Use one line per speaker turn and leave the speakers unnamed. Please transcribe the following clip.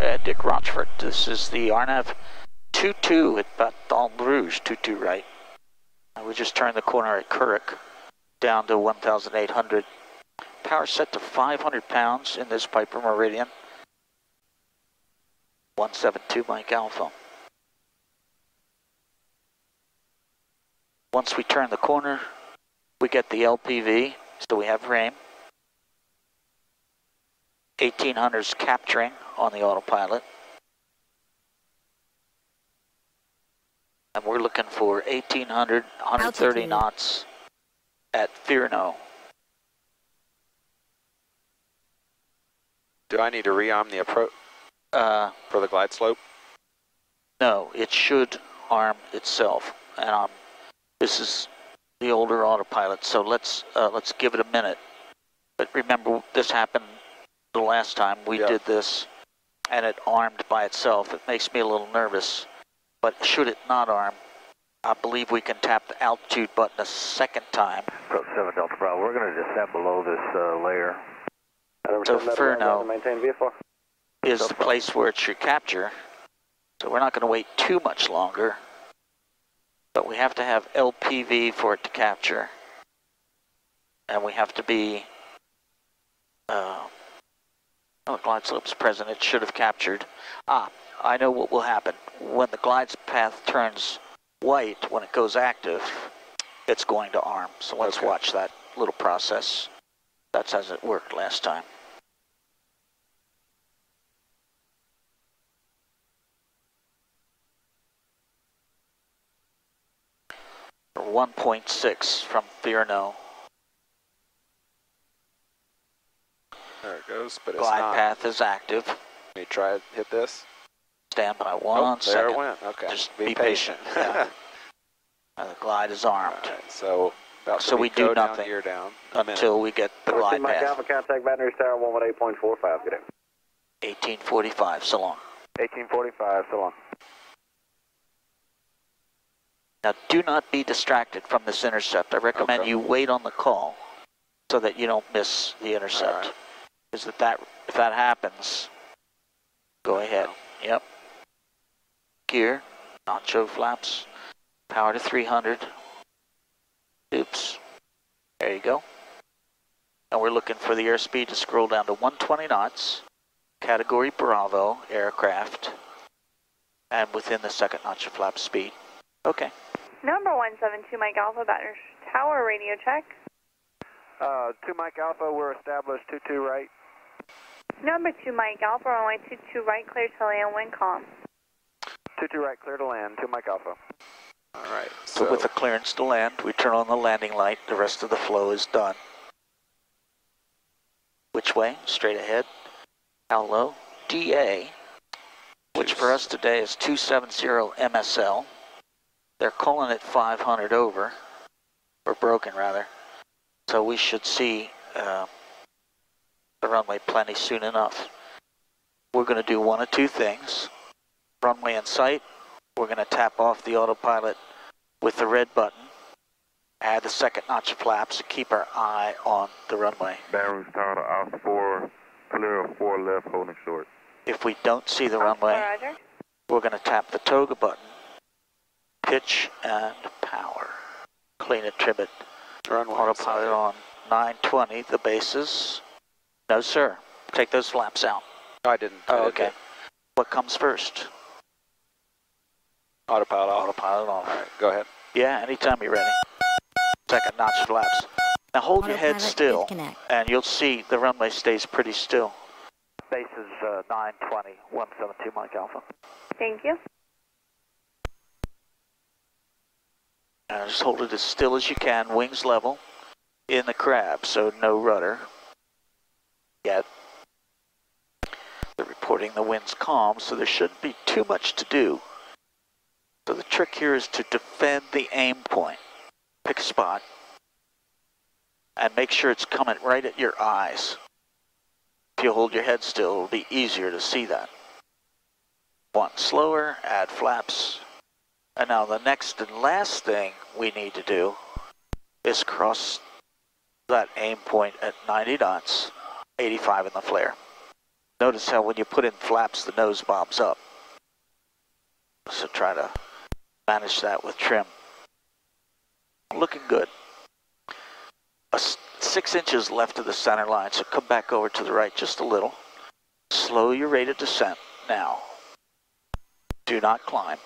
uh, Dick Rochfort. This is the RNAV 22 at Baton Rouge, 22 right. Uh, we just turned the corner at Curragh down to 1,800. Power set to 500 pounds in this Piper Meridian. 172 Mike Alpha. Once we turn the corner, we get the LPV, so we have RAIM. 1800's capturing on the autopilot. And we're looking for 1800, 130
Altitude.
knots at Furno.
Do I need to rearm the approach
Uh,
for the glide slope?
no, it should arm itself. And um, this is the older autopilot, so let's uh, let's give it a minute. But remember, this happened the last time we
Yeah.
did this, and it armed by itself. It makes me a little nervous. But should it not arm, I believe we can tap the altitude button a second time.
Pro 7 Delta Bravo, we're going to descend below this uh, layer.
So Furno is the place where it should capture. So we're not going to wait too much longer. But we have to have LPV for it to capture. And we have to be... Uh, oh, the glide slope's present. It should have captured. Ah, I know what will happen. When the glide path turns white, when it goes active, it's going to arm. So let's
Okay.
watch that little process. That's as it worked last time. or 1.6 from Furno.
There it goes, but it's
Glide
not.
path is active.
Let me try it, hit this.
Stand by
oh,
one
there
second.
it went. Okay.
Just be patient. Yeah. Uh, the glide is armed
Alright, so about
So we do
go down,
nothing
gear down.
until we get the glide path.
Alpha, contact Baton Tower 118.45, good
1845, so long.
1845, so long.
Now, do not be distracted from this intercept. I recommend
Okay.
you wait on the call so that you don't miss the intercept.
Alright.
Because if that, if that happens, go ahead. Yep. Gear, nacho flaps, power to 300. Oops. There you go. And we're looking for the airspeed to scroll down to 120 knots, category Bravo aircraft, and within the second notch of flap speed. Okay.
Number 172 Mike Alpha, Baton Tower radio check.
Uh, 2 Mike Alpha, we're established 2-2 right.
Number 2 Mike Alpha, runway 22 right, clear to land, wind calm.
2-2 right, clear to land, 2 Mike Alpha.
Alright,
So,
so,
with the clearance to land, we turn on the landing light. The rest of the flow is done. Which way? Straight ahead. How low? DA, which for us today is 270 MSL. They're calling it 500 over, or broken rather. So we should see uh, the runway plenty soon enough. We're going to do one of two things. Runway in sight, we're going to tap off the autopilot with the red button, add the second notch of flaps, and keep our eye on the runway.
Baton Rouge Tower to Alpha 4, clear of 4 left, holding short.
If we don't see the runway,
Roger.
we're going to tap the toga button, pitch and power. Clean it, trim it.
runway
Autopilot on 920, the bases. No, sir. Take those flaps out.
No, I didn't.
Oh,
didn't
okay.
hit
What comes first?
Autopilot off.
Autopilot on.
Alright, go ahead.
Yeah, anytime you're ready. Second notch flaps. Now hold your head still,
disconnect.
and you'll see the runway stays pretty still. Base is uh, 920, 172 Mike Alpha.
Thank you.
Now just hold it as still as you can, wings level, in the crab, so no rudder They're reporting the wind's calm, so there shouldn't be too much to do. So the trick here is to defend the aim point. Pick a spot and make sure it's coming right at your eyes. If you hold your head still, it'll be easier to see that. One slower, add flaps, and now the next and last thing we need to do is cross that aim point at 90 knots, 85 in the flare. Notice how when you put in flaps, the nose bobs up. So try to manage that with trim. Looking good. A six inches left of the center line, so come back over to the right just a little. Slow your rate of descent now. Do not climb.